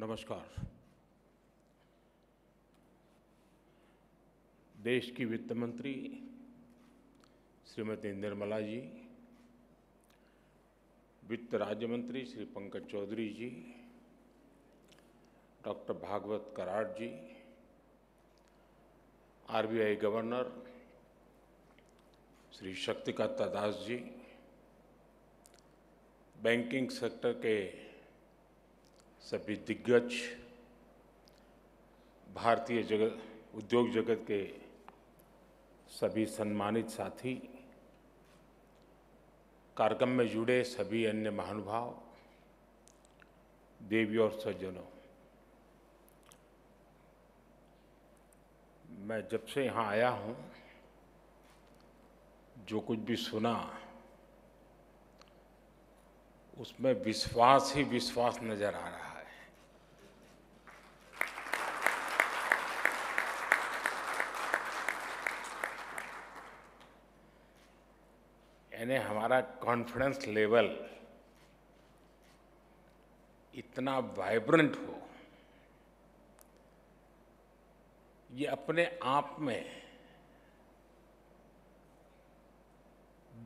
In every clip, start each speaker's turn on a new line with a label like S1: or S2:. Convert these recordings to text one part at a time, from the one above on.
S1: नमस्कार। देश की वित्त मंत्री श्रीमती निर्मला जी, वित्त राज्य मंत्री Shri Pankaj Chaudhary ji, doctor Bhagwat Karad ji RBI governor Shri Shaktikanta Das ji, banking sector के सभी दिग्गज भारतीय जगत उद्योग जगत के सभी सम्मानित साथी, कार्यक्रम में जुड़े सभी अन्य महानुभाव, देवी और सज्जनों। मैं जब से यहाँ आया हूँ, जो कुछ भी सुना, उसमें विश्वास ही विश्वास नज़र आ रहा है। यानी हमारा कॉन्फिडेंस लेवल इतना वाइब्रेंट हो, ये अपने आप में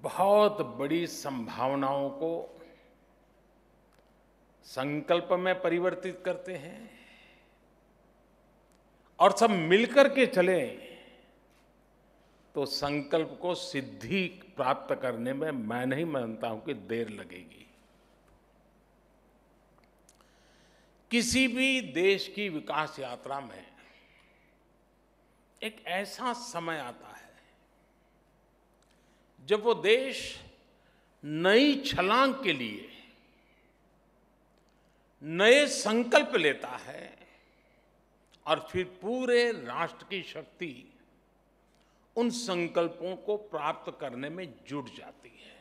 S1: बहुत बड़ी संभावनाओं को संकल्प में परिवर्तित करते हैं और सब मिलकर के चले। तो संकल्प को सिद्धि प्राप्त करने में मैं नहीं मानता हूँ कि देर लगेगी। किसी भी देश की विकास यात्रा में एक ऐसा समय आता है जब वो देश नई छलांग के लिए नए संकल्प लेता है और फिर पूरे राष्ट्र की शक्ति उन संकल्पों को प्राप्त करने में जुट जाती है।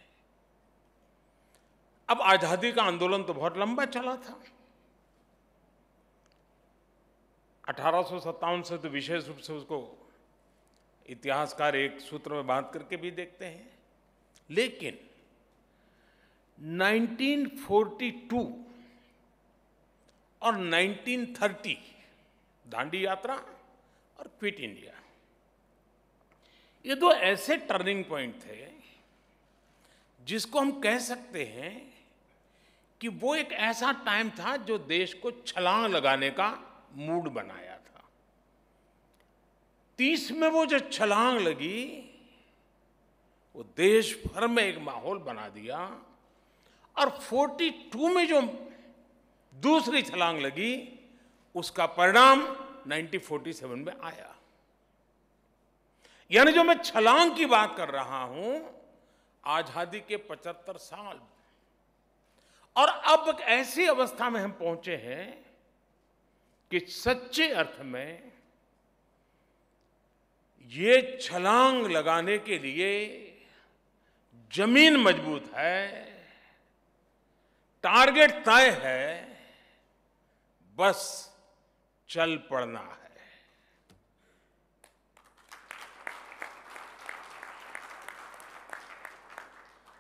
S1: अब आज़ादी का आंदोलन तो बहुत लंबा चला था। अठारह से तो विशेष रूप से उसको इतिहासकार एक सूत्र में बात करके भी देखते हैं। लेकिन 1942 और 1930 दांडी यात्रा और क्विट इंडिया। ये दो ऐसे टर्निंग पॉइंट थे जिसको हम कह सकते हैं कि वो एक ऐसा टाइम था जो देश को छलांग लगाने का मूड बनाया था। तीस में वो जो छलांग लगी, वो देश भर में एक माहौल बना दिया और 42 में जो दूसरी छलांग लगी, उसका परिणाम 1947 में आया। यानी जो मैं छलांग की बात कर रहा हूँ, आज़ादी के 75 साल। और अब ऐसी अवस्था में हम पहुँचे हैं कि सच्चे अर्थ में ये छलांग लगाने के लिए ज़मीन मज़बूत है, टारगेट तय है, बस चल पड़ना है।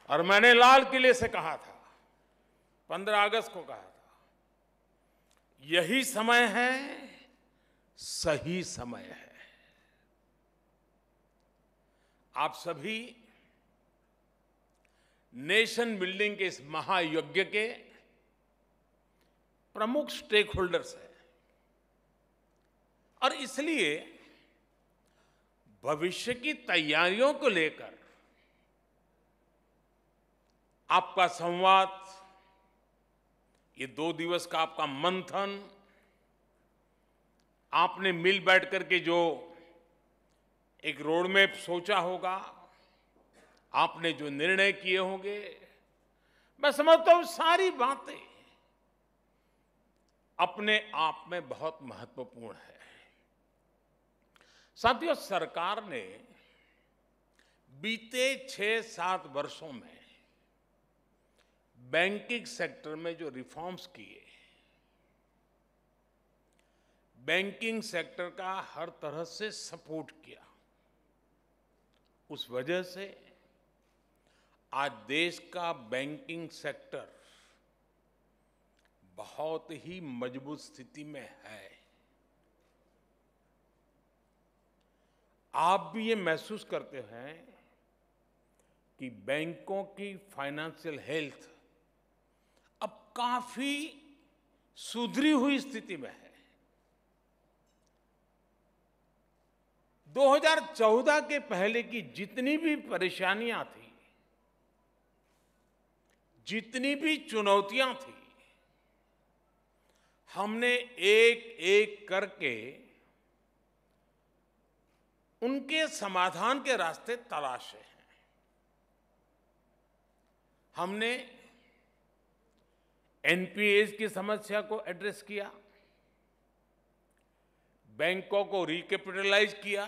S1: और मैंने लाल किले से कहा था, पंद्रह अगस्त को कहा था, यही समय है, सही समय है। आप सभी नेशन बिल्डिंग के इस महायज्ञ के प्रमुख स्टेक होल्डर्स हैं। और इसलिए भविष्य की तैयारियों को लेकर आपका संवाद, ये दो दिवस का आपका मंथन, आपने मिल बैठ करके जो एक रोड मैप सोचा होगा, आपने जो निर्णय किए होंगे, मैं समझता हूँ सारी बातें अपने आप में बहुत महत्वपूर्ण है। साथियों, सरकार ने बीते छह सात वर्षों में बैंकिंग सेक्टर में जो रिफॉर्म्स किए, बैंकिंग सेक्टर का हर तरह से सपोर्ट किया। उस वजह से आज देश का बैंकिंग सेक्टर बहुत ही मज़बूत स्थिति में है। आप भी ये महसूस करते हैं कि बैंकों की फाइनेंशियल हेल्थ काफ़ी सुधरी हुई स्थिति में है। 2014 के पहले की जितनी भी परेशानियाँ थी, जितनी भी चुनौतियाँ थी, हमने एक एक करके उनके समाधान के रास्ते तलाशे हैं। हमने एनपीएस की समस्या को एड्रेस किया, बैंकों को रिकैपिटलाइज किया,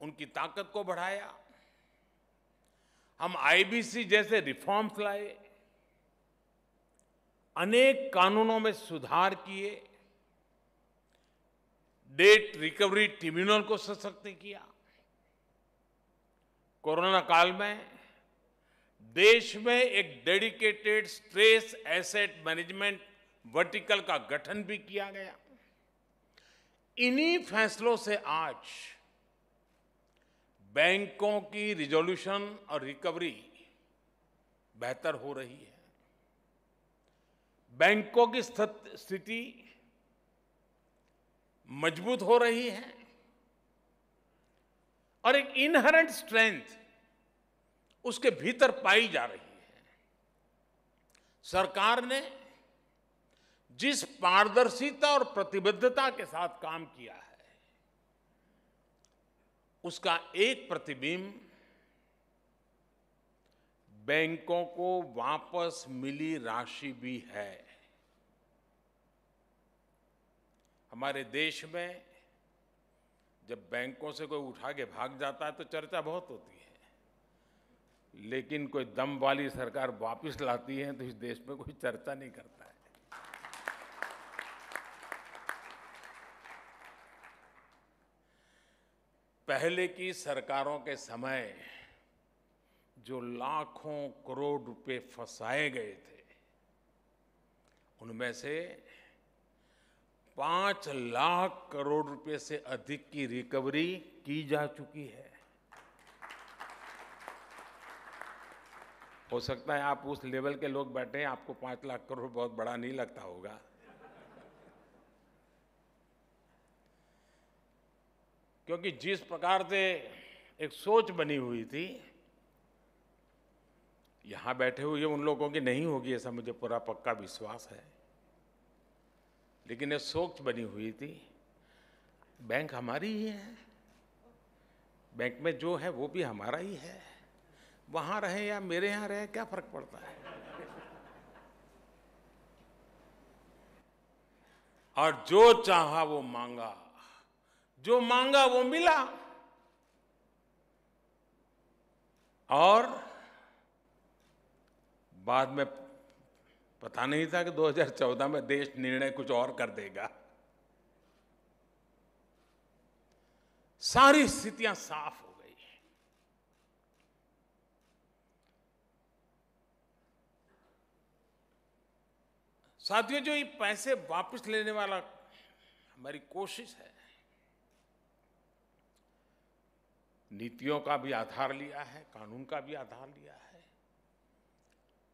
S1: उनकी ताकत को बढ़ाया। हम आईबीसी जैसे रिफॉर्म्स लाए, अनेक कानूनों में सुधार किए डेट रिकवरी ट्रिब्यूनल को सशक्त किया। कोरोना काल में देश में एक dedicated stress asset management vertical का गठन भी किया गया। इन्हीं फैसलों से आज बैंकों की रिजोल्यूशन और रिकवरी बेहतर हो रही है। बैंकों की स्थिति मज़बूत हो रही है और एक इनहरेंट स्ट्रेंथ उसके भीतर पाई जा रही है। सरकार ने जिस पारदर्शिता और प्रतिबद्धता के साथ काम किया है, उसका एक प्रतिबिंब बैंकों को वापस मिली राशि भी है। हमारे देश में जब बैंकों से कोई उठा के भाग जाता है तो चर्चा बहुत होती है। लेकिन कोई दम वाली सरकार वापस लाती है तो इस देश में कोई चर्चा नहीं करता है। पहले की सरकारों के समय जो लाखों करोड़ रुपए फंसाए गए थे, उनमें से पाँच लाख करोड़ रुपए से अधिक की रिकवरी की जा चुकी है। हो सकता है आप उस लेवल के लोग बैठे हैं, आपको पाँच लाख करोड़ बहुत बड़ा नहीं लगता होगा। क्योंकि जिस प्रकार से एक सोच बनी हुई थी, यहाँ बैठे हुए उन लोगों की नहीं होगी, ऐसा मुझे पूरा पक्का विश्वास है। लेकिन ये सोच बनी हुई थी, बैंक हमारी ही है। बैंक में जो है, वो भी हमारा ही है। वहाँ रहे या मेरे यहाँ रहे, क्या फ़र्क पड़ता है? और जो चाहा वो मांगा। जो मांगा वो मिला। और बाद में पता नहीं था कि 2014 में देश निर्णय कुछ और कर देगा। सारी स्थितियाँ साफ़ हो गई साथियों, जो ये पैसे वापस लेने वाला हमारी कोशिश है, नीतियों का भी आधार लिया है, कानून का भी आधार लिया है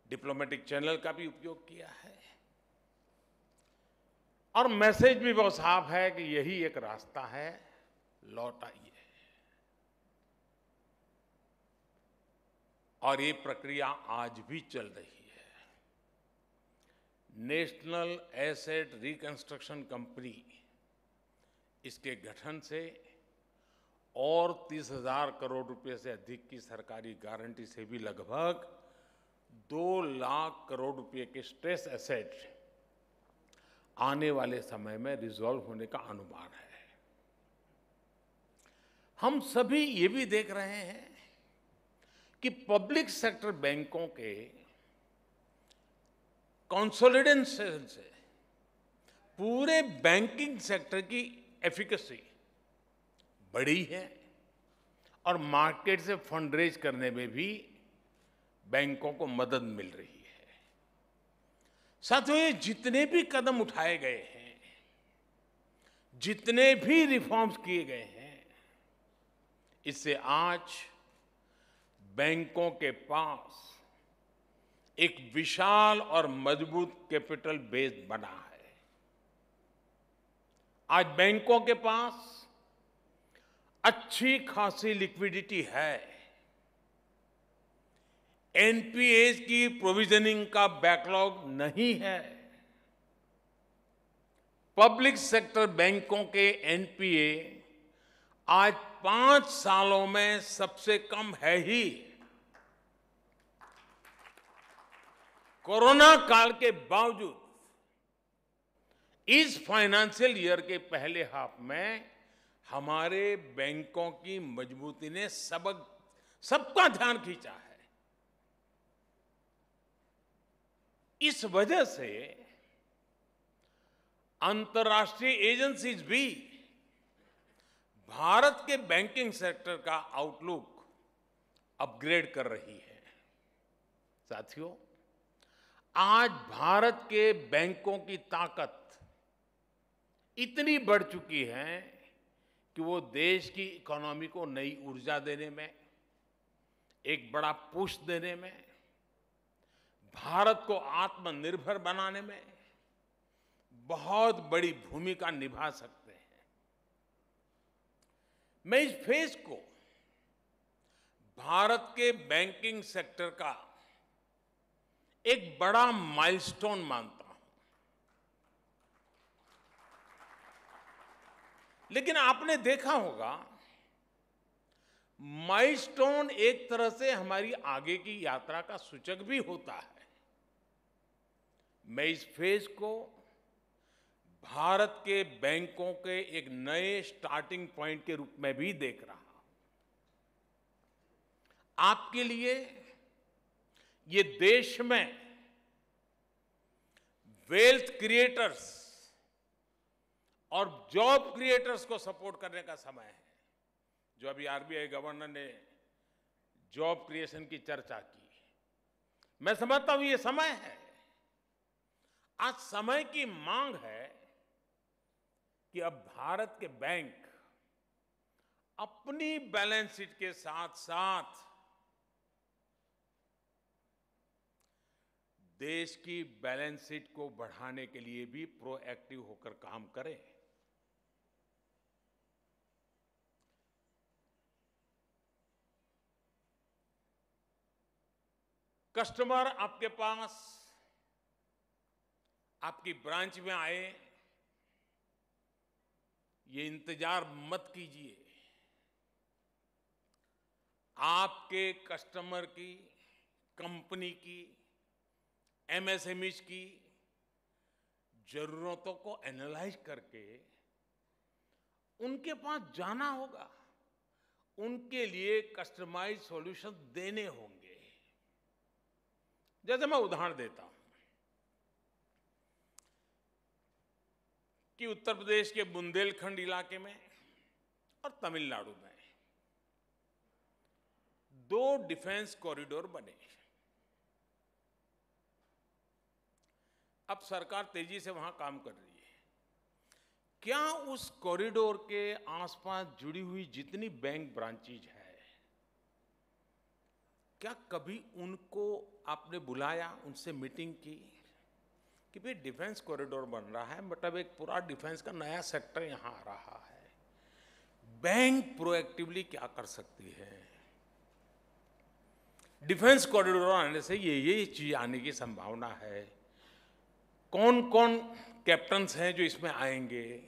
S1: डिप्लोमेटिक चैनल का भी उपयोग किया है, और मैसेज भी बहुत साफ़ है कि यही एक रास्ता है, लौट आइए। और ये प्रक्रिया आज भी चल रही है। नेशनल एसेट रिकंस्ट्रक्शन कंपनी इसके गठन से और तीस हज़ार करोड़ रुपए से अधिक की सरकारी गारंटी से भी लगभग दो लाख करोड़ रुपए के स्ट्रेस एसेट आने वाले समय में रिजॉल्व होने का अनुमान है। हम सभी ये भी देख रहे हैं कि पब्लिक सेक्टर बैंकों के कंसोलिडेशन से, पूरे बैंकिंग सेक्टर की एफिकेसी बढ़ी है और मार्केट से फंड रेज करने में भी बैंकों को मदद मिल रही है। साथियों, ये जितने भी कदम उठाए गए हैं, जितने भी रिफॉर्म्स किए गए हैं, इससे आज बैंकों के पास एक विशाल और मज़बूत कैपिटल बेस बना है। आज बैंकों के पास अच्छी खासी लिक्विडिटी है। एनपीएस की प्रोविजनिंग का बैकलॉग नहीं है। पब्लिक सेक्टर बैंकों के एनपीए आज पाँच सालों में सबसे कम है ही। कोरोना काल के बावजूद, इस फाइनेंशियल ईयर के पहले हाफ़ में हमारे बैंकों की मजबूती ने सबक, सबका ध्यान खींचा है। इस वजह से अंतर्राष्ट्रीय एजेंसीज भी भारत के बैंकिंग सेक्टर का आउटलुक अपग्रेड कर रही है। साथियों आज भारत के बैंकों की ताकत इतनी बढ़ चुकी है कि वो देश की इकोनॉमी को नई ऊर्जा देने में, एक बड़ा पुश देने में, भारत को आत्मनिर्भर बनाने में बहुत बड़ी भूमिका निभा सकते हैं। मैं इस फ़ेज़ को भारत के बैंकिंग सेक्टर का एक बड़ा माइलस्टोन मानता हूँ। लेकिन आपने देखा होगा, माइलस्टोन एक तरह से हमारी आगे की यात्रा का सूचक भी होता है। मैं इस फ़ेज़ को भारत के बैंकों के एक नए स्टार्टिंग पॉइंट के रूप में भी देख रहा हूँ। आपके लिए ये देश में वेल्थ क्रिएटर्स और जॉब क्रिएटर्स को सपोर्ट करने का समय है। जो अभी आरबीआई गवर्नर ने जॉब क्रिएशन की चर्चा की। मैं समझता हूँ ये समय है। आज समय की मांग है कि अब भारत के बैंक अपनी बैलेंस शीट के साथ साथ देश की बैलेंस शीट को बढ़ाने के लिए भी प्रोएक्टिव होकर काम करें। कस्टमर आपके पास, आपकी ब्रांच में आए, ये इंतज़ार मत कीजिए। आपके कस्टमर की, कंपनी की एमएसएमईज की जरूरतों को एनालाइज करके उनके पास जाना होगा। उनके लिए कस्टमाइज सॉल्यूशन देने होंगे। जैसे मैं उदाहरण देता हूँ कि उत्तर प्रदेश के बुंदेलखंड इलाके में और तमिलनाडु में दो डिफेंस कॉरिडोर बने। अब सरकार तेज़ी से वहाँ काम कर रही है। क्या उस कॉरिडोर के आसपास जुड़ी हुई जितनी बैंक ब्रांचेज है, क्या कभी उनको आपने बुलाया, उनसे मीटिंग की? कि भाई डिफेंस कॉरिडोर बन रहा है मतलब एक पूरा डिफेंस का नया सेक्टर यहाँ आ रहा है। बैंक प्रोएक्टिवली क्या कर सकती है? डिफेंस कॉरिडोर आने से ये ये चीज़ आने की संभावना है। कौन कौन कैप्टन्स हैं जो इसमें आएँगे?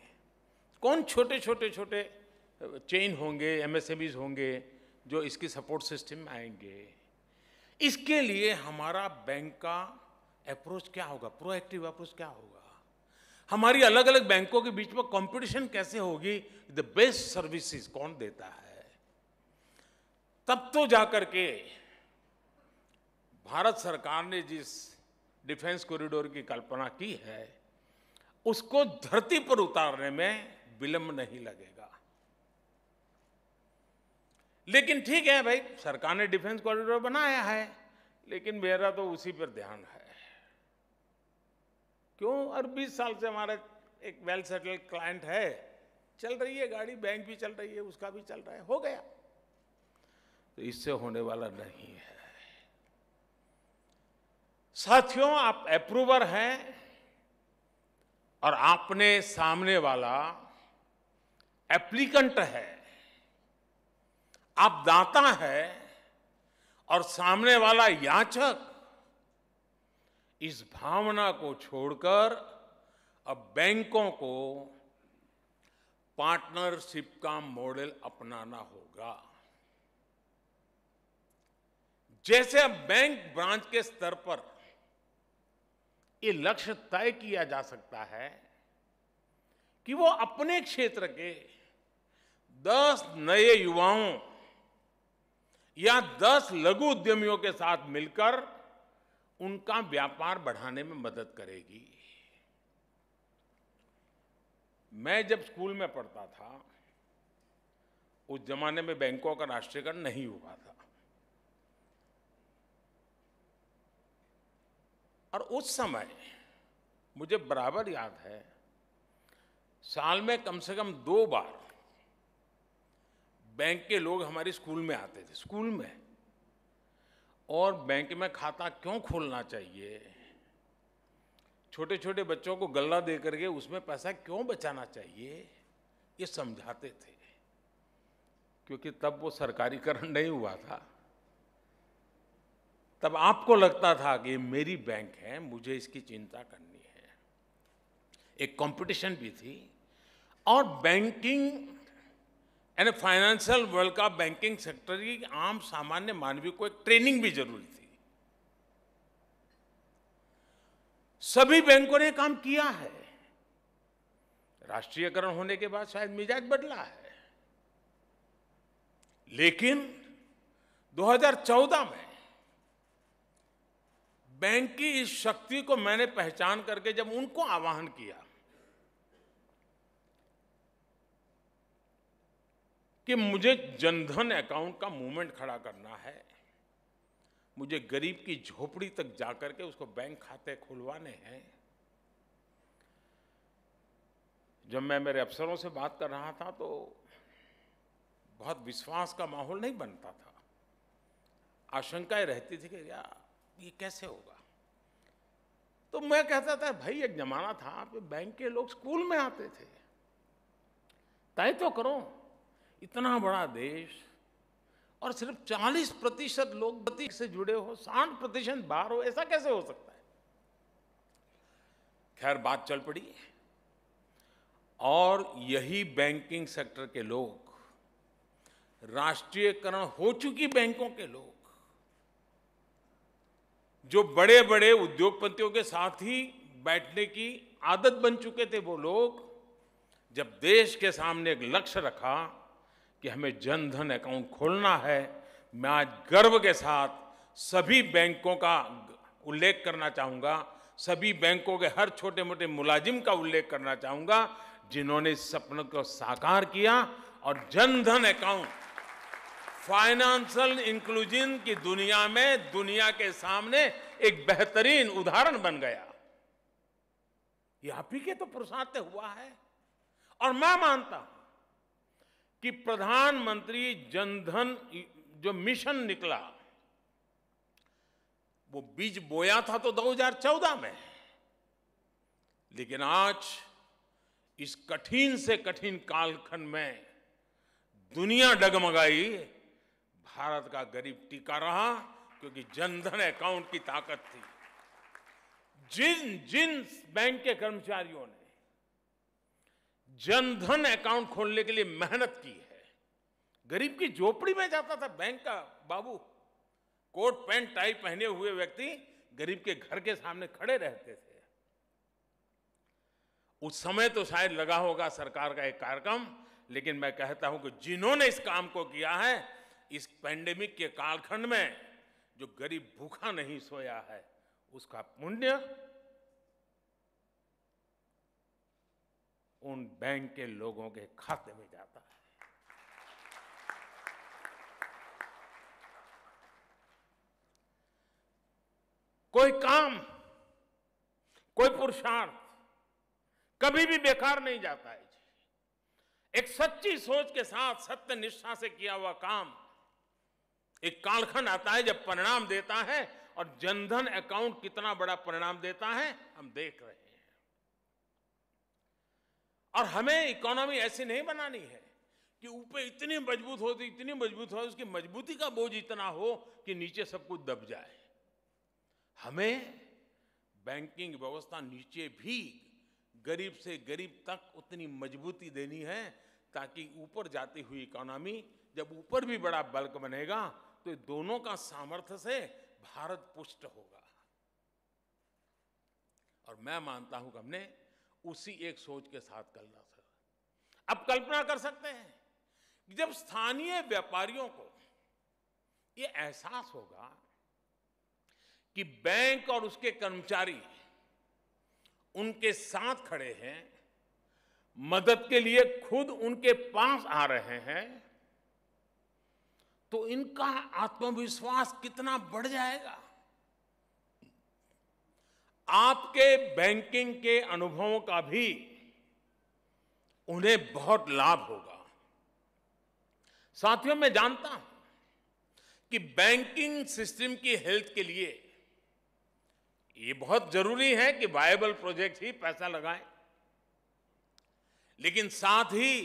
S1: कौन छोटे छोटे छोटे चेन होंगे एमएसएमईज होंगे, जो इसकी सपोर्ट सिस्टम में आएँगे? इसके लिए हमारा बैंक का अप्रोच क्या होगा? प्रोएक्टिव अप्रोच क्या होगा? हमारी अलग अलग बैंकों के बीच में कंपटीशन कैसे होगी? द बेस्ट सर्विसेज़ कौन देता है? तब तो जाकर के भारत सरकार ने जिस डिफेंस कॉरिडोर की कल्पना की है, उसको धरती पर उतारने में विलंब नहीं लगेगा। लेकिन ठीक है भाई, सरकार ने डिफेंस कॉरिडोर बनाया है, लेकिन मेरा तो उसी पर ध्यान है। क्यों? और 20 साल से हमारा एक वेल सेटल्ड क्लाइंट है, चल रही है गाड़ी, बैंक भी चल रही है, उसका भी चल रहा है, हो गया। तो इससे होने वाला नहीं है। साथियों, आप अप्रूवर हैं और आपने सामने वाला एप्लीकेंट है। आप दाता है और सामने वाला याचक इस भावना को छोड़कर अब बैंकों को पार्टनरशिप का मॉडल अपनाना होगा। जैसे अब बैंक ब्रांच के स्तर पर ये लक्ष्य तय किया जा सकता है कि वो अपने क्षेत्र के 10 नए युवाओं या 10 लघु उद्यमियों के साथ मिलकर उनका व्यापार बढ़ाने में मदद करेगी। मैं जब स्कूल में पढ़ता था, उस जमाने में बैंकों का राष्ट्रीयकरण नहीं हुआ था। और उस समय मुझे बराबर याद है, साल में कम से कम दो बार बैंक के लोग हमारे स्कूल में आते थे, स्कूल में। और बैंक में खाता क्यों खोलना चाहिए? छोटे छोटे बच्चों को गल्ला दे करके उसमें पैसा क्यों बचाना चाहिए? ये समझाते थे, क्योंकि तब वो सरकारीकरण नहीं हुआ था। तब आपको लगता था कि मेरी बैंक है, मुझे इसकी चिंता करनी है। एक कंपटीशन भी थी और बैंकिंग यानी फाइनेंशियल वर्ल्ड का बैंकिंग सेक्टर की आम सामान्य मानवीय को एक ट्रेनिंग भी ज़रूरी थी। सभी बैंकों ने काम किया है। राष्ट्रीयकरण होने के बाद शायद मिजाज बदला है। लेकिन 2014 में बैंक की इस शक्ति को मैंने पहचान करके जब उनको आवाहन किया कि मुझे जनधन अकाउंट का मूवमेंट खड़ा करना है, मुझे गरीब की झोपड़ी तक जाकर के उसको बैंक खाते खुलवाने हैं। जब मैं मेरे अफसरों से बात कर रहा था तो बहुत विश्वास का माहौल नहीं बनता था। आशंकाएँ रहती थी कि यार ये कैसे होगा? तो मैं कहता था, भाई, एक जमाना था आप बैंक के लोग स्कूल में आते थे। तय तो करो, इतना बड़ा देश और सिर्फ़ 40 प्रतिशत लोग गति से जुड़े हो, साठ प्रतिशत बाहर हो, ऐसा कैसे हो सकता है? खैर, बात चल पड़ी। और यही बैंकिंग सेक्टर के लोग, राष्ट्रीयकरण हो चुकी बैंकों के लोग जो बड़े बड़े उद्योगपतियों के साथ ही बैठने की आदत बन चुके थे वो लोग, जब देश के सामने एक लक्ष्य रखा कि हमें जन धन अकाउंट खोलना है, मैं आज गर्व के साथ सभी बैंकों का उल्लेख करना चाहूँगा, सभी बैंकों के हर छोटे मोटे मुलाजिम का उल्लेख करना चाहूँगा, जिन्होंने इस सपने को साकार किया और जनधन अकाउंट फाइनेंशियल इंक्लूजन की दुनिया में, दुनिया के सामने एक बेहतरीन उदाहरण बन गया। ये आप ही के तो पुरुषार्थ हुआ है। और मैं मानता हूँ कि प्रधानमंत्री जनधन जो मिशन निकला, वो बीज बोया था तो 2014 में। लेकिन आज इस कठिन से कठिन कालखंड में दुनिया डगमगाई भारत का गरीब टीका रहा, क्योंकि जनधन अकाउंट की ताकत थी। जिन जिन बैंक के कर्मचारियों ने जनधन अकाउंट खोलने के लिए मेहनत की है, गरीब की झोपड़ी में जाता था बैंक का बाबू। कोट पैंट, टाई पहने हुए व्यक्ति गरीब के घर के सामने खड़े रहते थे। उस समय तो शायद लगा होगा सरकार का एक कार्यक्रम, लेकिन मैं कहता हूँ कि जिन्होंने इस काम को किया है इस पेंडेमिक के कालखंड में जो गरीब भूखा नहीं सोया है, उसका पुण्य उन बैंक के लोगों के खाते में जाता है। कोई काम, कोई पुरुषार्थ कभी भी बेकार नहीं जाता है एक सच्ची सोच के साथ सत्य निष्ठा से किया हुआ काम एक कालखंड आता है जब परिणाम देता है और जनधन अकाउंट कितना बड़ा परिणाम देता है, हम देख रहे हैं। और हमें इकोनॉमी ऐसी नहीं बनानी है कि ऊपर इतनी मज़बूत होती इतनी मज़बूत हो, उसकी मजबूती का बोझ इतना हो कि नीचे सब कुछ दब जाए। हमें बैंकिंग व्यवस्था नीचे भी गरीब से गरीब तक उतनी मजबूती देनी है ताकि ऊपर जाती हुई इकोनॉमी जब ऊपर भी बड़ा बल्क बनेगा तो दोनों का सामर्थ्य से भारत पुष्ट होगा। और मैं मानता हूँ कि हमने उसी एक सोच के साथ करना था अब कल्पना कर सकते हैं कि जब स्थानीय व्यापारियों को यह एहसास होगा कि बैंक और उसके कर्मचारी उनके साथ खड़े हैं, मदद के लिए खुद उनके पास आ रहे हैं तो इनका आत्मविश्वास कितना बढ़ जाएगा? आपके बैंकिंग के अनुभवों का भी उन्हें बहुत लाभ होगा। साथियों, मैं जानता हूँ कि बैंकिंग सिस्टम की हेल्थ के लिए ये बहुत ज़रूरी है कि वायबल प्रोजेक्ट ही पैसा लगाएँ। लेकिन साथ ही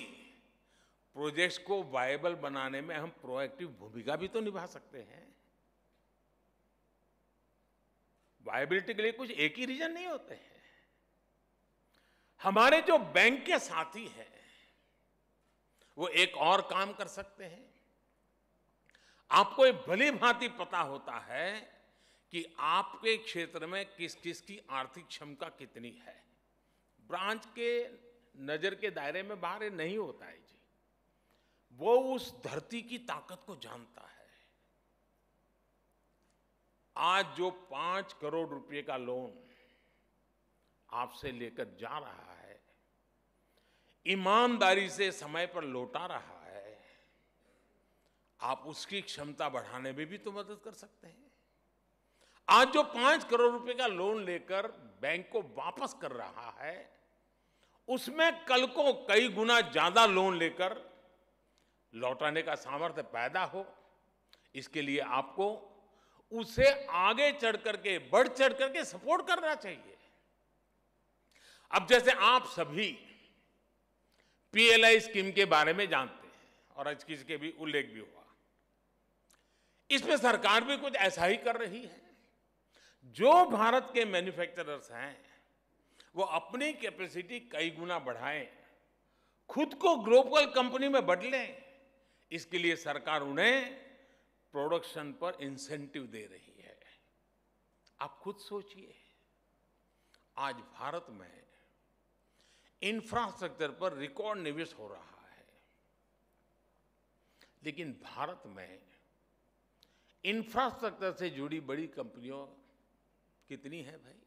S1: प्रोजेक्ट्स को वायबल बनाने में हम प्रोएक्टिव भूमिका भी तो निभा सकते हैं। वायबिलिटी के लिए कुछ एक ही रीजन नहीं होते हैं। हमारे जो बैंक के साथी हैं, वो एक और काम कर सकते हैं। आपको एक भली भांति पता होता है कि आपके क्षेत्र में किस किस की आर्थिक क्षमता कितनी है। ब्रांच के नज़र के दायरे में बाहर नहीं होता है। वो उस धरती की ताकत को जानता है। आज जो पाँच करोड़ रुपए का लोन आपसे लेकर जा रहा है, ईमानदारी से समय पर लौटा रहा है, आप उसकी क्षमता बढ़ाने में भी तो मदद कर सकते हैं। आज जो पाँच करोड़ रुपए का लोन लेकर बैंक को वापस कर रहा है, उसमें कल को कई गुना ज़्यादा लोन लेकर लौटाने का सामर्थ्य पैदा हो, इसके लिए आपको उसे आगे चढ़ करके, बढ़ चढ़ करके सपोर्ट करना चाहिए। अब जैसे आप सभी पीएलआई स्कीम के बारे में जानते हैं, और आज किसके भी उल्लेख भी हुआ। इसमें सरकार भी कुछ ऐसा ही कर रही है। जो भारत के मैन्युफैक्चरर्स हैं, वो अपनी कैपेसिटी कई गुना बढ़ाएँ, खुद को ग्लोबल कंपनी में बदलें। इसके लिए सरकार उन्हें प्रोडक्शन पर इंसेंटिव दे रही है। आप खुद सोचिए, आज भारत में इंफ्रास्ट्रक्चर पर रिकॉर्ड निवेश हो रहा है। लेकिन भारत में इंफ्रास्ट्रक्चर से जुड़ी बड़ी कंपनियों कितनी है भाई?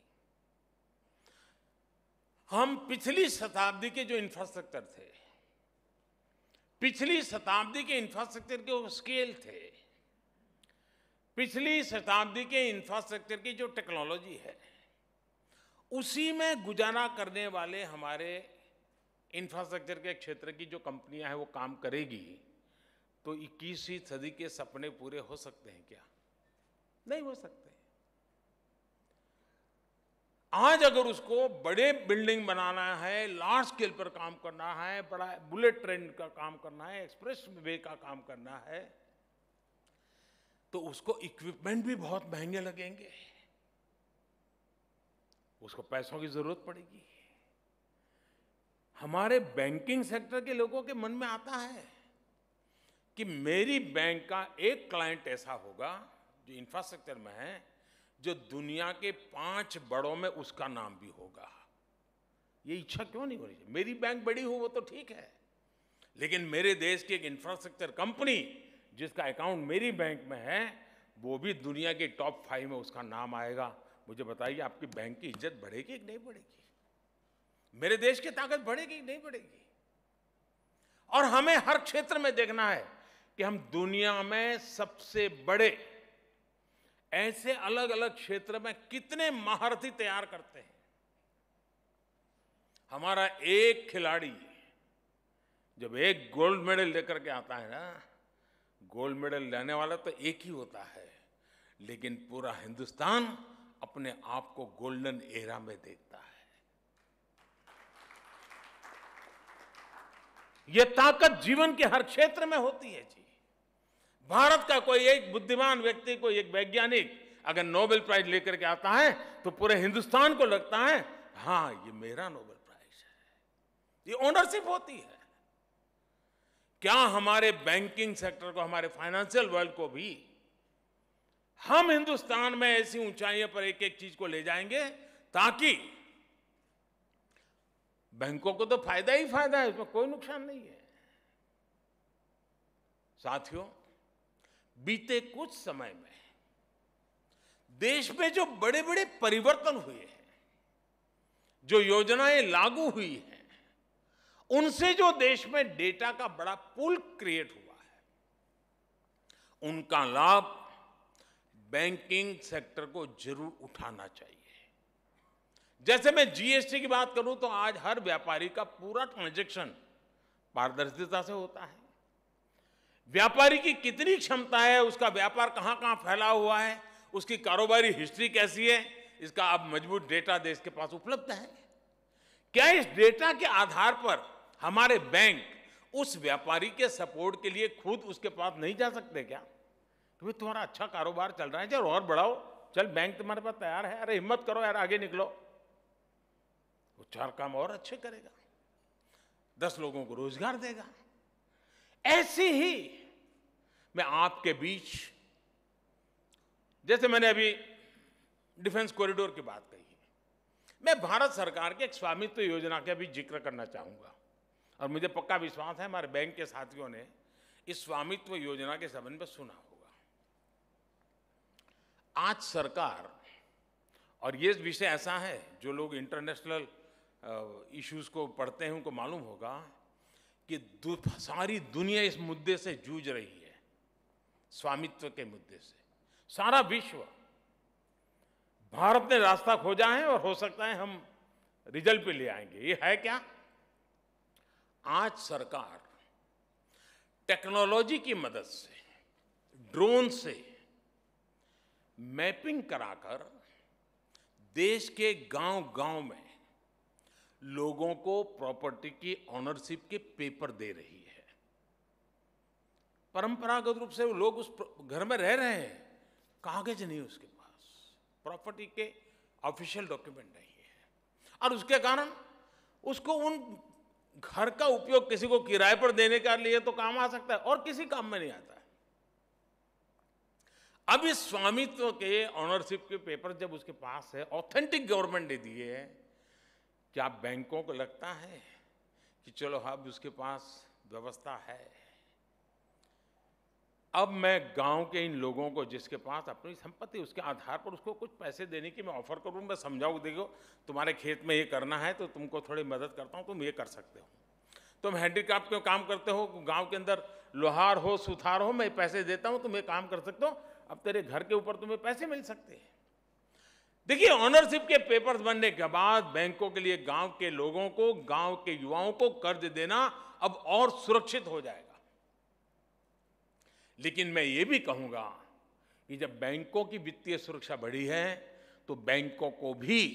S1: हम पिछली शताब्दी के जो इंफ्रास्ट्रक्चर थे पिछली शताब्दी के इंफ्रास्ट्रक्चर के स्केल थे। पिछली शताब्दी के इंफ्रास्ट्रक्चर की जो टेक्नोलॉजी है, उसी में गुजारा करने वाले हमारे इंफ्रास्ट्रक्चर के क्षेत्र की जो कंपनियाँ हैं, वो काम करेगी। तो 21वीं सदी के सपने पूरे हो सकते हैं क्या? नहीं हो सकते। आज अगर उसको बड़े बिल्डिंग बनाना है लार्ज स्केल पर काम करना है, बड़ा बुलेट ट्रेन का काम करना है एक्सप्रेस वे का काम करना है तो उसको इक्विपमेंट भी बहुत महँगे लगेंगे। उसको पैसों की ज़रूरत पड़ेगी। हमारे बैंकिंग सेक्टर के लोगों के मन में आता है कि मेरी बैंक का एक क्लाइंट ऐसा होगा जो इंफ्रास्ट्रक्चर में है जो दुनिया के पाँच बड़ों में उसका नाम भी होगा। ये इच्छा क्यों नहीं हो रही? मेरी बैंक बड़ी हो, वो तो ठीक है। लेकिन मेरे देश की एक इंफ्रास्ट्रक्चर कंपनी जिसका अकाउंट मेरी बैंक में है, वो भी दुनिया के टॉप फाइव में उसका नाम आएगा। मुझे बताइए, आपकी बैंक की इज़्ज़त बढ़ेगी कि नहीं बढ़ेगी? मेरे देश की ताकत बढ़ेगी कि नहीं बढ़ेगी? और हमें हर क्षेत्र में देखना है कि हम दुनिया में सबसे बड़े ऐसे अलग अलग क्षेत्र में कितने महारथी तैयार करते हैं? हमारा एक खिलाड़ी जब एक गोल्ड मेडल लेकर के आता है ना, गोल्ड मेडल लेने वाला तो एक ही होता है, लेकिन पूरा हिंदुस्तान अपने आप को गोल्डन एरा में देखता है। यह ताकत जीवन के हर क्षेत्र में होती है जी। भारत का कोई एक बुद्धिमान व्यक्ति, कोई एक वैज्ञानिक अगर नोबेल प्राइज लेकर के आता है तो पूरे हिंदुस्तान को लगता है हाँ ये मेरा नोबेल प्राइज है। ये ओनरशिप होती है। क्या हमारे बैंकिंग सेक्टर को, हमारे फाइनेंशियल वर्ल्ड को भी हम हिंदुस्तान में ऐसी ऊंचाइयों पर एक एक चीज़ को ले जाएँगे ताकि बैंकों को तो फ़ायदा ही फ़ायदा है, उसमें कोई नुकसान नहीं है। साथियों बीते कुछ समय में देश में जो बड़े बड़े परिवर्तन हुए हैं, जो योजनाएँ लागू हुई हैं, उनसे जो देश में डेटा का बड़ा पुल क्रिएट हुआ है, उनका लाभ बैंकिंग सेक्टर को ज़रूर उठाना चाहिए। जैसे मैं जीएसटी की बात करूँ तो आज हर व्यापारी का पूरा ट्रांजैक्शन पारदर्शिता से होता है। व्यापारी की कितनी क्षमता है, उसका व्यापार कहाँ कहाँ फैला हुआ है, उसकी कारोबारी हिस्ट्री कैसी है, इसका अब मज़बूत डेटा देश के पास उपलब्ध है। क्या इस डेटा के आधार पर हमारे बैंक उस व्यापारी के सपोर्ट के लिए खुद उसके पास नहीं जा सकते क्या? तो भाई तुम्हारा अच्छा कारोबार चल रहा है, चल और बढ़ाओ, चल बैंक तुम्हारे पास तैयार है, अरे हिम्मत करो यार, आगे निकलो। वो चार काम और अच्छे करेगा, दस लोगों को रोज़गार देगा। ऐसे ही मैं आपके बीच, जैसे मैंने अभी डिफेंस कॉरिडोर की बात कही मैं भारत सरकार के एक स्वामित्व योजना का भी ज़िक्र करना चाहूँगा। और मुझे पक्का विश्वास है, हमारे बैंक के साथियों ने इस स्वामित्व योजना के संबंध में सुना होगा। आज सरकार, और ये विषय ऐसा है, जो लोग इंटरनेशनल इश्यूज़ को पढ़ते हैं, उनको मालूम होगा कि सारी दुनिया इस मुद्दे से जूझ रही है। स्वामित्व के मुद्दे से। सारा विश्व भारत ने रास्ता खोजा है और हो सकता है हम रिज़ल्ट पे ले आएँगे। ये है क्या? आज सरकार टेक्नोलॉजी की मदद से, ड्रोन से मैपिंग कराकर देश के गांव-गांव में लोगों को प्रॉपर्टी की ऑनरशिप के पेपर दे रही है परंपरागत रूप से वो लोग उस घर में रह रहे हैं। कागज़ नहीं उसके पास। प्रॉपर्टी के ऑफिशियल डॉक्यूमेंट नहीं है। और उसके कारण उसको उन घर का उपयोग किसी को किराए पर देने का लिए तो काम आ सकता है और किसी काम में नहीं आता है। अब इस स्वामित्व के ऑनरशिप के पेपर जब उसके पास है ऑथेंटिक गवर्नमेंट ने दिए है, क्या बैंकों को लगता है कि चलो अब उसके पास व्यवस्था है? अब मैं गाँव के इन लोगों को जिसके पास अपनी संपत्ति, उसके आधार पर उसको कुछ पैसे देने की मैं ऑफ़र करूँ, मैं समझाऊं, देखो, तुम्हारे खेत में ये करना है तो तुमको थोड़ी मदद करता हूँ, तुम ये कर सकते हो। तुम हैंडीक्राफ्ट के काम करते हो? गाँव के अंदर लोहार हो, सुथार हो, मैं पैसे देता हूँ, तुम ये काम कर सकते हो। अब तेरे घर के ऊपर तुम्हें पैसे मिल सकते हैं। देखिए ऑनरशिप के पेपर्स बनने के बाद बैंकों के लिए, गाँव के लोगों को, गाँव के युवाओं को कर्ज देना अब और सुरक्षित हो जाएगा। लेकिन मैं ये भी कहूँगा कि जब बैंकों की वित्तीय सुरक्षा बढ़ी है तो बैंकों को भी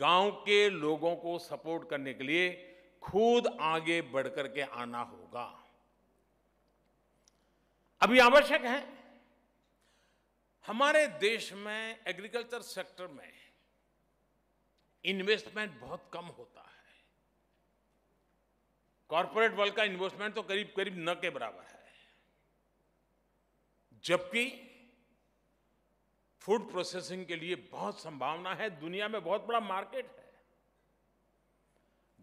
S1: गाँव के लोगों को सपोर्ट करने के लिए खुद आगे बढ़कर के आना होगा। अभी आवश्यक है। हमारे देश में एग्रीकल्चर सेक्टर में इन्वेस्टमेंट बहुत कम होता है। कॉरपोरेट वर्ल्ड का इन्वेस्टमेंट तो करीब करीब न के बराबर है। जबकि फ़ूड प्रोसेसिंग के लिए बहुत संभावना है। दुनिया में बहुत बड़ा मार्केट है।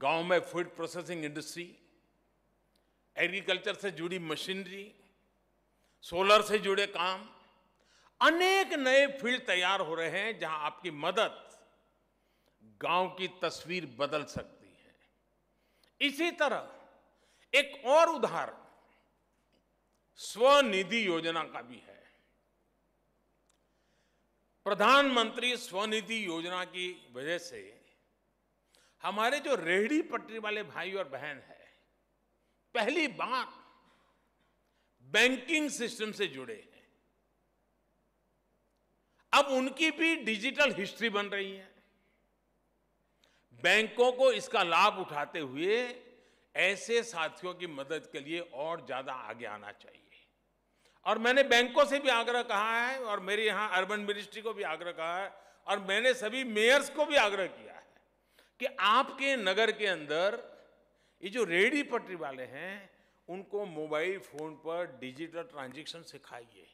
S1: गाँव में फ़ूड प्रोसेसिंग इंडस्ट्री एग्रीकल्चर से जुड़ी मशीनरी सोलर से जुड़े काम, अनेक नए फ़ील्ड तैयार हो रहे हैं जहाँ आपकी मदद गाँव की तस्वीर बदल सकती है। इसी तरह एक और उदाहरण स्वनिधि योजना का भी है। प्रधानमंत्री स्वनिधि योजना की वजह से हमारे जो रेहड़ी पटरी वाले भाई और बहन है, पहली बार बैंकिंग सिस्टम से जुड़े हैं। अब उनकी भी डिजिटल हिस्ट्री बन रही है। बैंकों को इसका लाभ उठाते हुए ऐसे साथियों की मदद के लिए और ज़्यादा आगे आना चाहिए। और मैंने बैंकों से भी आग्रह कहा है और मेरे यहाँ अर्बन मिनिस्ट्री को भी आग्रह कहा है और मैंने सभी मेयर्स को भी आग्रह किया है कि आपके नगर के अंदर ये जो रेडी पटरी वाले हैं, उनको मोबाइल फ़ोन पर डिजिटल ट्रांजेक्शन सिखाइए।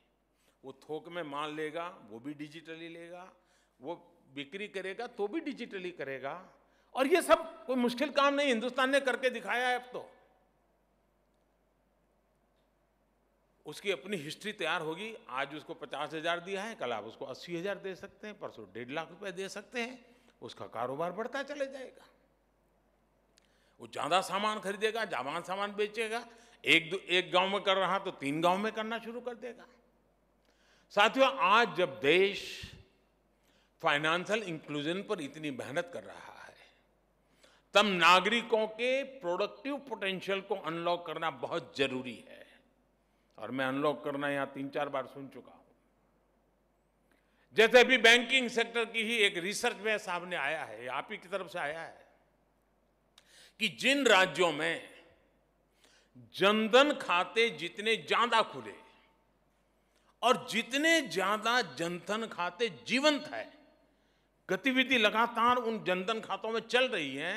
S1: वो थोक में माल लेगा, वो भी डिजिटली लेगा, वो बिक्री करेगा तो भी डिजिटली करेगा। और ये सब कोई मुश्किल काम नहीं, हिंदुस्तान ने करके दिखाया है अब तो। उसकी अपनी हिस्ट्री तैयार होगी। आज उसको पचास हज़ार दिया है, कल आप उसको अस्सी हज़ार दे सकते हैं, परसों डेढ़ लाख रुपए दे सकते हैं, उसका कारोबार बढ़ता चले जाएगा। वो ज़्यादा सामान खरीदेगा ज़्यादा सामान बेचेगा, एक दो, एक गाँव में कर रहा तो तीन गाँव में करना शुरू कर देगा। साथियों, आज जब देश फाइनेंशियल इंक्लूजन पर इतनी मेहनत कर रहा है, तब नागरिकों के प्रोडक्टिव पोटेंशियल को अनलॉक करना बहुत ज़रूरी है। और मैं अनलॉक करना यहाँ तीन चार बार सुन चुका हूँ। जैसे अभी बैंकिंग सेक्टर की ही एक रिसर्च में सामने आया है आप ही की तरफ़ से आया है कि जिन राज्यों में जनधन खाते जितने ज़्यादा खुले और जितने ज़्यादा जनधन खाते जीवंत है, गतिविधि लगातार उन जनधन खातों में चल रही है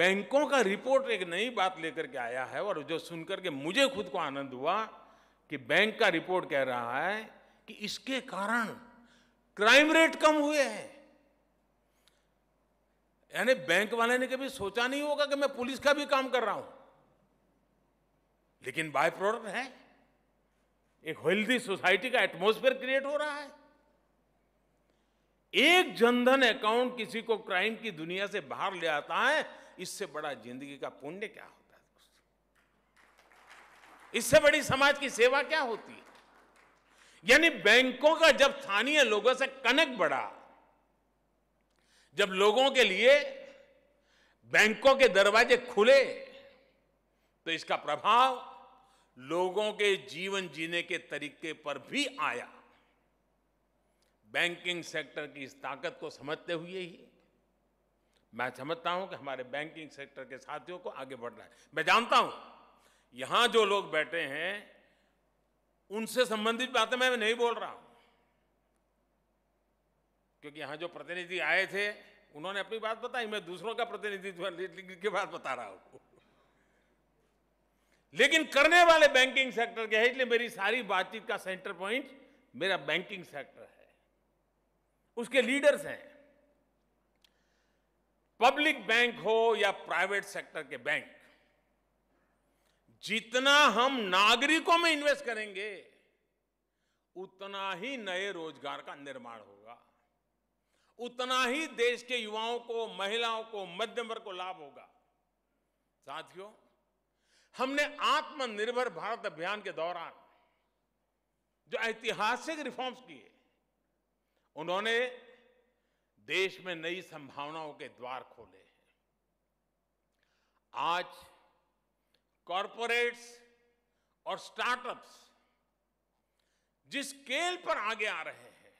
S1: बैंकों का रिपोर्ट एक नई बात लेकर के आया है और जो सुनकर के मुझे खुद को आनंद हुआ कि बैंक का रिपोर्ट कह रहा है कि इसके कारण क्राइम रेट कम हुए हैं। यानी बैंक वाले ने कभी सोचा नहीं होगा कि मैं पुलिस का भी काम कर रहा हूँ। लेकिन बाय प्रोडक्ट है। एक हेल्दी सोसाइटी का एटमॉस्फेयर क्रिएट हो रहा है। एक जनधन अकाउंट किसी को क्राइम की दुनिया से बाहर ले आता है, इससे बड़ा ज़िंदगी का पुण्य क्या होता है इससे बड़ी समाज की सेवा क्या होती है? यानी बैंकों का जब स्थानीय लोगों से कनेक्ट बढ़ा, जब लोगों के लिए बैंकों के दरवाजे खुले तो इसका प्रभाव लोगों के जीवन जीने के तरीके पर भी आया। बैंकिंग सेक्टर की इस ताकत को समझते हुए ही मैं समझता हूँ कि हमारे बैंकिंग सेक्टर के साथियों को आगे बढ़ना है। मैं जानता हूँ, यहाँ जो लोग बैठे हैं, उनसे संबंधित बातें मैं नहीं बोल रहा हूँ। क्योंकि यहाँ जो प्रतिनिधि आए थे, उन्होंने अपनी बात बताई, मैं दूसरों का प्रतिनिधित्व की बात बता रहा हूँ। लेकिन करने वाले बैंकिंग सेक्टर के है, इसलिए मेरी सारी बातचीत का सेंटर पॉइंट मेरा बैंकिंग सेक्टर है। उसके लीडर्स हैं। पब्लिक बैंक हो या प्राइवेट सेक्टर के बैंक जितना हम नागरिकों में इन्वेस्ट करेंगे, उतना ही नए रोज़गार का निर्माण होगा। उतना ही देश के युवाओं को, महिलाओं को, मध्यम वर्ग को लाभ होगा। साथियों, हमने आत्मनिर्भर भारत अभियान के दौरान जो ऐतिहासिक रिफॉर्म्स किए उन्होंने देश में नई संभावनाओं के द्वार खोले हैं। आज कॉरपोरेट्स और स्टार्टअप्स जिस स्केल पर आगे आ रहे हैं,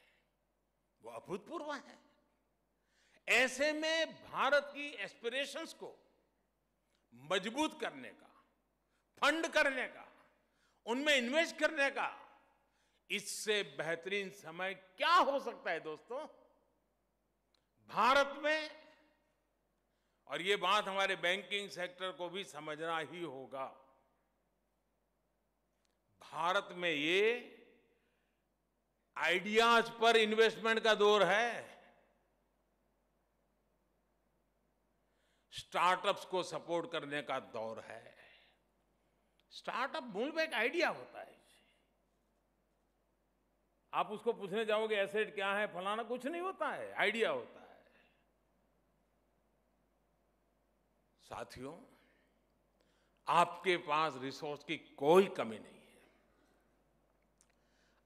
S1: वो अभूतपूर्व है। ऐसे में भारत की एस्पिरेशंस को मज़बूत करने का फंड करने का, उनमें इन्वेस्ट करने का इससे बेहतरीन समय क्या हो सकता है दोस्तों? भारत में, और ये बात हमारे बैंकिंग सेक्टर को भी समझना ही होगा। भारत में ये आइडियाज़ पर इन्वेस्टमेंट का दौर है। स्टार्टअप्स को सपोर्ट करने का दौर है। स्टार्टअप मूल में एक आइडिया होता है। आप उसको पूछने जाओगे एसेट क्या है? फलाना कुछ नहीं होता है, आइडिया होता है। साथियों, आपके पास रिसोर्स की कोई कमी नहीं है।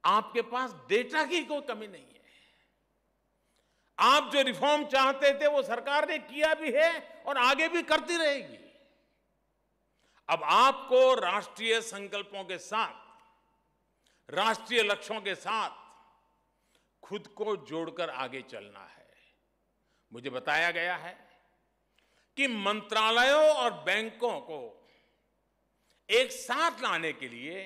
S1: आपके पास डेटा की कोई कमी नहीं है। आप जो रिफॉर्म चाहते थे, वो सरकार ने किया भी है और आगे भी करती रहेगी। अब आपको राष्ट्रीय संकल्पों के साथ राष्ट्रीय लक्ष्यों के साथ खुद को जोड़कर आगे चलना है। मुझे बताया गया है कि मंत्रालयों और बैंकों को एक साथ लाने के लिए,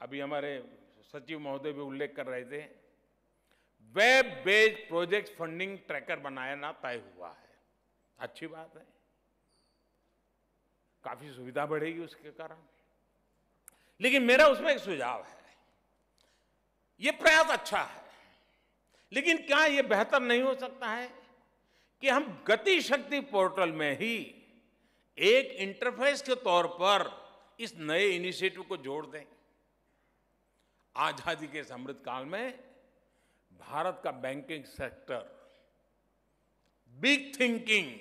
S1: अभी हमारे सचिव महोदय भी उल्लेख कर रहे थे, web based project funding tracker बनाना तय हुआ है। अच्छी बात है। काफ़ी सुविधा बढ़ेगी उसके कारण। लेकिन मेरा उसमें एक सुझाव है। यह प्रयास अच्छा है, लेकिन क्या यह बेहतर नहीं हो सकता है कि हम गति शक्ति पोर्टल में ही एक इंटरफेस के तौर पर इस नए इनिशिएटिव को जोड़ दें। आज़ादी के समृद्ध काल में भारत का बैंकिंग सेक्टर बिग थिंकिंग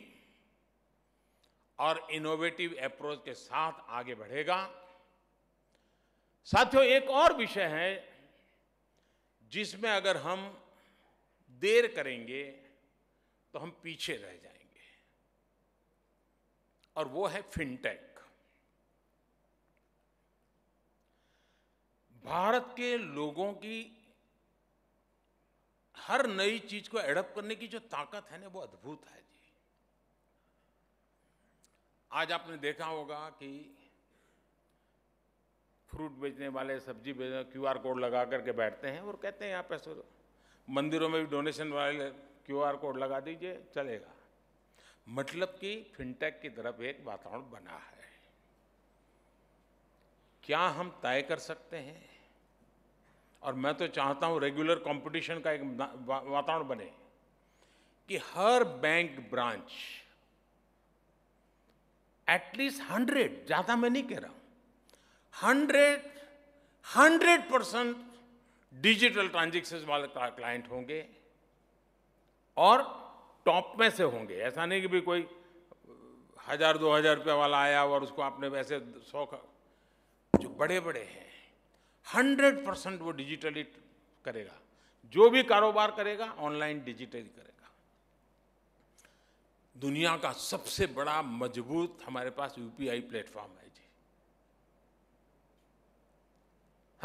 S1: और इनोवेटिव अप्रोच के साथ आगे बढ़ेगा। साथियों, एक और विषय है जिसमें अगर हम देर करेंगे तो हम पीछे रह जाएँगे। और वो है फिनटेक भारत के लोगों की हर नई चीज़ को एडप्ट करने की जो ताकत है ना, वो अद्भुत है जी। आज आपने देखा होगा कि फ्रूट बेचने वाले, सब्ज़ी बेचने क्यूआर कोड लगा करके बैठते हैं और कहते हैं, यहाँ पैसे मंदिरों में भी डोनेशन वाले क्यूआर कोड लगा दीजिए, चलेगा। मतलब कि फिनटेक की तरफ़ एक वातावरण बना है। क्या हम तय कर सकते हैं? और मैं तो चाहता हूँ रेगुलर कंपटीशन का एक वातावरण बने कि हर bank branch at least hundred ज़्यादा मैं नहीं कह रहा हूँ। Hundred hundred percent digital transaction वाले क्लाइंट होंगे और टॉप में से होंगे। ऐसा नहीं कि भी कोई हज़ार, दो हज़ार रुपया वाला आया और उसको आपने वैसे सौ जो बड़े बड़े हैं, हंड्रेड परसेंट वो डिजिटली करेगा। जो भी कारोबार करेगा, ऑनलाइन डिजिटली करेगा। दुनिया का सबसे बड़ा मज़बूत हमारे पास यूपीआई प्लेटफॉर्म है जी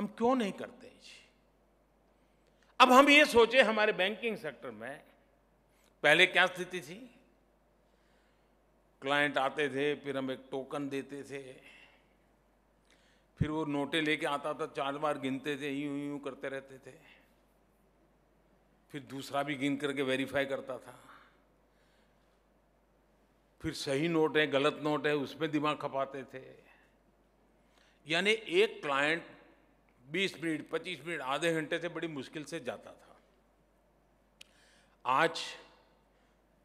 S1: हम क्यों नहीं करते जी? अब हम ये सोचे हमारे बैंकिंग सेक्टर में, पहले क्या स्थिति थी? क्लाइंट आते थे, फिर हम एक टोकन देते थे। फिर वो नोटे लेके आता था, चार बार गिनते थे, यूँ यूँ करते रहते थे। फिर दूसरा भी गिन करके वेरीफाई करता था। फिर सही नोट है, गलत नोट है, उसमें दिमाग खपाते थे। यानी एक क्लाइंट 20 मिनट 25 मिनट, आधे घंटे से बड़ी मुश्किल से जाता था। आज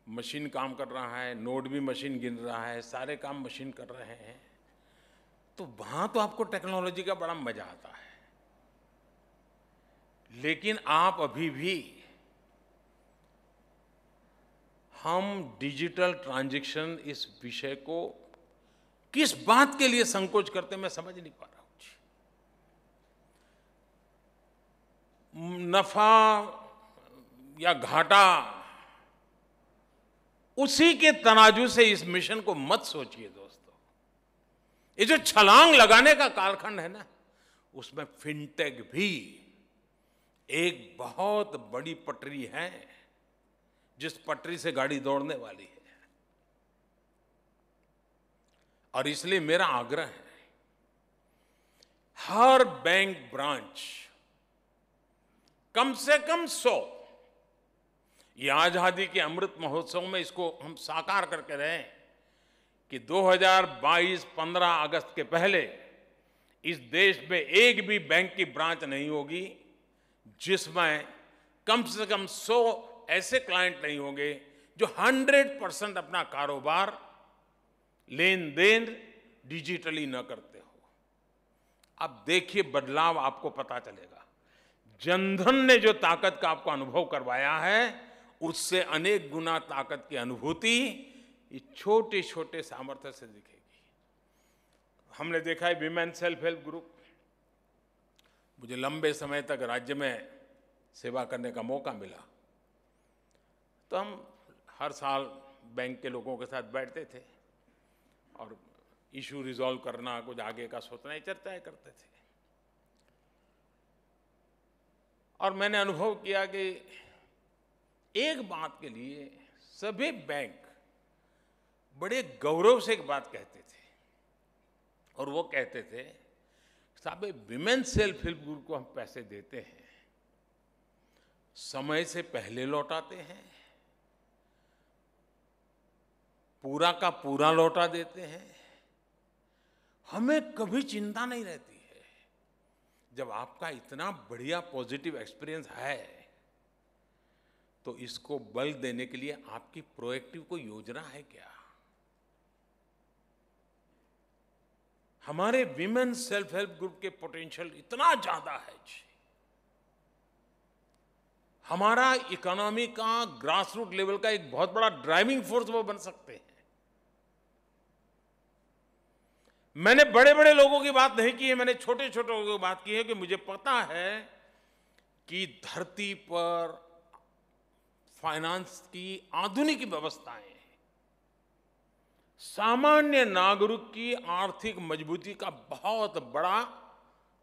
S1: मशीन काम कर रहा है नोट भी मशीन गिन रहा है, सारे काम मशीन कर रहे हैं। तो वहाँ तो आपको टेक्नोलॉजी का बड़ा मज़ा आता है। लेकिन आप अभी भी हम डिजिटल ट्रांजैक्शन इस विषय को किस बात के लिए संकोच करते मैं समझ नहीं पा रहा। नफा या घाटा, उसी के तनाजू से इस मिशन को मत सोचिए दोस्तों। ये जो छलांग लगाने का कालखंड है ना, उसमें फिनटेक भी एक बहुत बड़ी पटरी है, जिस पटरी से गाड़ी दौड़ने वाली है। और इसलिए मेरा आग्रह है, हर बैंक ब्रांच कम से कम सौ। ये आज़ादी के अमृत महोत्सव में इसको हम साकार करके रहे कि 2022-15 अगस्त के पहले इस देश में एक भी बैंक की ब्रांच नहीं होगी, जिसमें कम से कम 100 ऐसे क्लाइंट नहीं होंगे जो 100 परसेंट अपना कारोबार लेन देन डिजिटली न करते हो। अब देखिए बदलाव आपको पता चलेगा। जनधन ने जो ताकत का आपको अनुभव करवाया है, उससे अनेक गुना ताकत की अनुभूति छोटे छोटे सामर्थ्य से दिखेगी। हमने देखा है विमेन सेल्फ हेल्प ग्रुप मुझे लंबे समय तक राज्य में सेवा करने का मौका मिला। तो हम हर साल बैंक के लोगों के साथ बैठते थे और इशू रिजॉल्व करना, कुछ आगे का सोचना ही चर्चाएँ करते थे। और मैंने अनुभव किया कि एक बात के लिए सभी बैंक बड़े गौरव से एक बात कहते थे। और वो कहते थे, साहब विमेन सेल्फ हेल्प ग्रुप को हम पैसे देते हैं। समय से पहले लौटाते हैं। पूरा का पूरा लौटा देते हैं। हमें कभी चिंता नहीं रहती। जब आपका इतना बढ़िया पॉजिटिव एक्सपीरियंस है तो इसको बल देने के लिए आपकी प्रोएक्टिव कोई योजना है क्या? हमारे विमेन सेल्फ हेल्प ग्रुप के पोटेंशियल इतना ज़्यादा है जी। हमारा इकोनॉमी का ग्रास रूट लेवल का एक बहुत बड़ा ड्राइविंग फोर्स वो बन सकते हैं। मैंने बड़े बड़े लोगों की बात नहीं की है, मैंने छोटे छोटे लोगों की बात की है कि मुझे पता है कि धरती पर फाइनेंस की आधुनिक व्यवस्थाएँ सामान्य नागरिक की आर्थिक मजबूती का बहुत बड़ा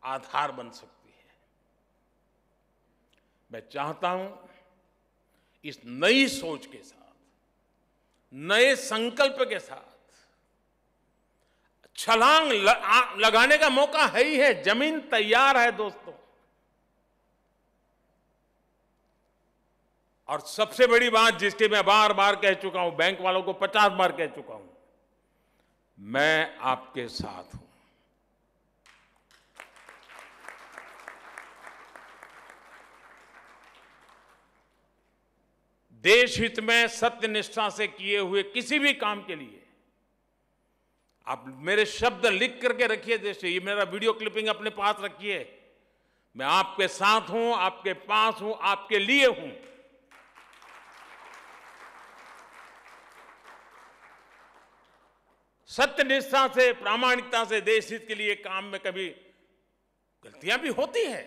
S1: आधार बन सकती है। मैं चाहता हूँ इस नई सोच के साथ, नए संकल्प के साथ छलांग लगाने का मौका है ही है। ज़मीन तैयार है दोस्तों। और सबसे बड़ी बात जिसकी मैं बार बार कह चुका हूँ, बैंक वालों को पचास बार कह चुका हूँ, मैं आपके साथ हूँ। देश हित में सत्य निष्ठा से किए हुए किसी भी काम के लिए आप मेरे शब्द लिख करके रखिए, जैसे ये मेरा वीडियो क्लिपिंग अपने पास रखिए। मैं आपके साथ हूँ, आपके पास हूँ, आपके लिए हूँ। सत्यनिष्ठा से, प्रामाणिकता से देश हित के लिए काम में कभी गलतियाँ भी होती हैं।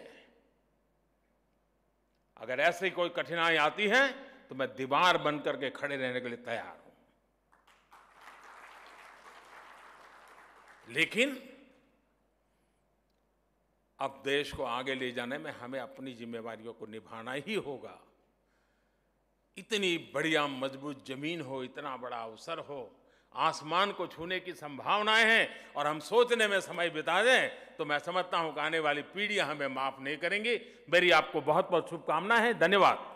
S1: अगर ऐसी कोई कठिनाई आती है तो मैं दीवार बनकर के खड़े रहने के लिए तैयार हूँ। लेकिन अब देश को आगे ले जाने में हमें अपनी जिम्मेवारियों को निभाना ही होगा। इतनी बढ़िया मज़बूत ज़मीन हो, इतना बड़ा अवसर हो, आसमान को छूने की संभावनाएँ हैं और हम सोचने में समय बिता दें तो मैं समझता हूँ कि आने वाली पीढ़ियाँ हमें माफ़ नहीं करेंगी। मेरी आपको बहुत बहुत शुभकामनाएँ, धन्यवाद।